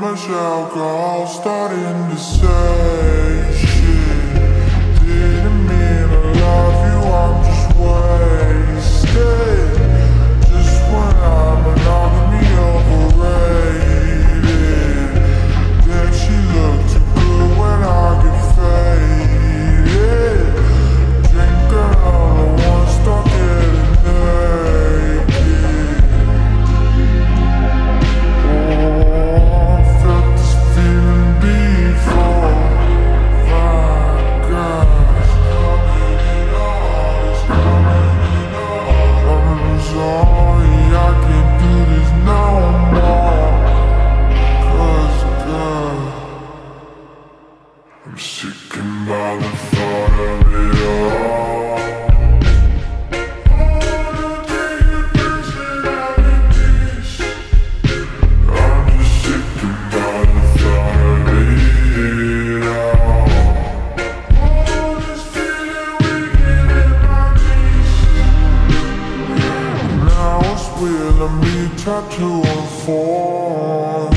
much alcohol starting to say will and be tattooed for.